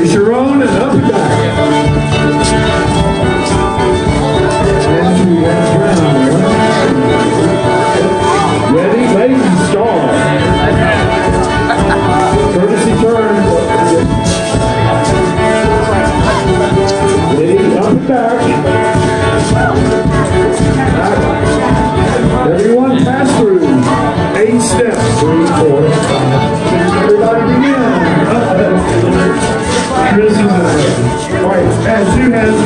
Raise your own and up you go. Miss Leslie. All right, as she has.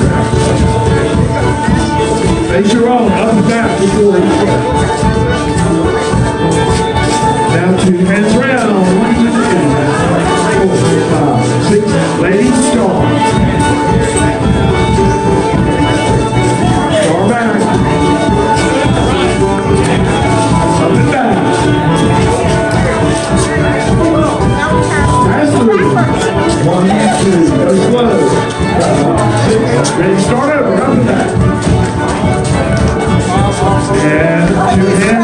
Make your own up and down before you two, go slow. That's start up and back. And two hands.